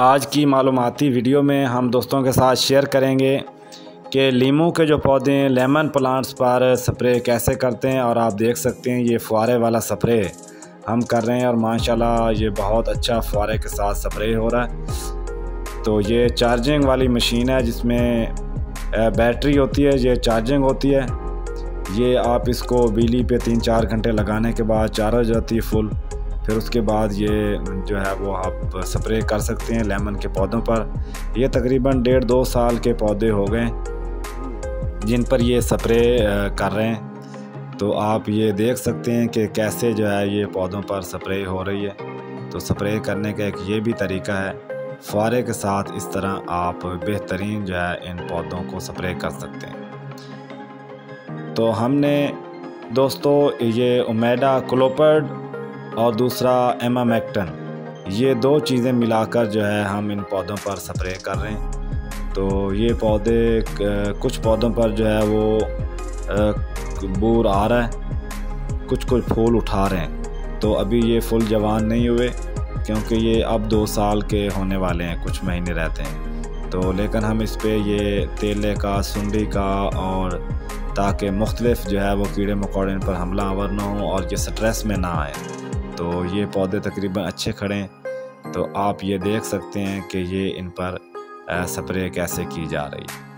आज की मालूमती वीडियो में हम दोस्तों के साथ शेयर करेंगे कि लीमू के जो पौधे हैं लेमन प्लांट्स पर स्प्रे कैसे करते हैं और आप देख सकते हैं ये फुआरे वाला स्प्रे हम कर रहे हैं और माशाल्लाह ये बहुत अच्छा फुआरे के साथ स्प्रे हो रहा है। तो ये चार्जिंग वाली मशीन है जिसमें बैटरी होती है, ये चार्जिंग होती है। ये आप इसको बिजली पे तीन चार घंटे लगाने के बाद चार्ज हो जाती है फुल फिर उसके बाद ये जो है वो आप स्प्रे कर सकते हैं लेमन के पौधों पर। ये तकरीबन डेढ़ दो साल के पौधे हो गए, जिन पर ये स्प्रे कर रहे हैं। तो आप ये देख सकते हैं कि कैसे जो है ये पौधों पर स्प्रे हो रही है। तो स्प्रे करने का एक ये भी तरीका है फुआरे के साथ इस तरह आप बेहतरीन जो है इन पौधों को स्प्रे कर सकते हैं। तो हमने दोस्तों ये उमेडा क्लोपर्ड और दूसरा एमामेक्टन ये दो चीज़ें मिलाकर जो है हम इन पौधों पर स्प्रे कर रहे हैं। तो ये पौधे कुछ पौधों पर जो है वो बूर आ रहा है, कुछ कुछ फूल उठा रहे हैं। तो अभी ये फूल जवान नहीं हुए, क्योंकि ये अब दो साल के होने वाले हैं, कुछ महीने रहते हैं। तो लेकिन हम इस पर ये तेले का, सुंडी का और ताकि मुख्तलिफ़ जो है वो कीड़े मकोड़े पर हमला आवर ना हो और ये स्ट्रेस में ना आए। तो ये पौधे तकरीबन अच्छे खड़े हैं। तो आप ये देख सकते हैं कि ये इन पर स्प्रे कैसे की जा रही है।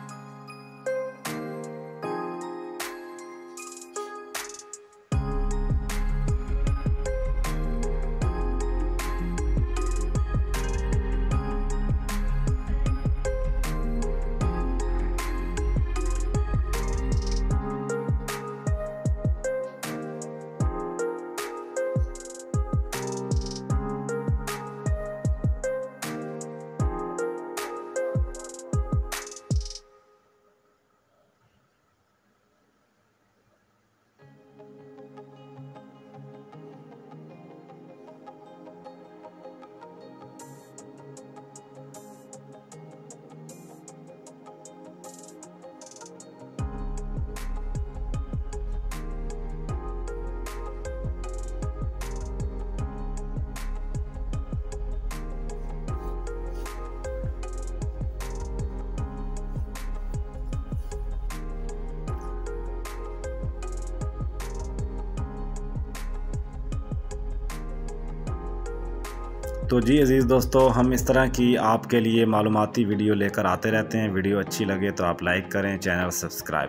तो जी अज़ीज़ दोस्तों, हम इस तरह की आपके लिए मालूमती वीडियो लेकर आते रहते हैं। वीडियो अच्छी लगे तो आप लाइक करें, चैनल सब्सक्राइब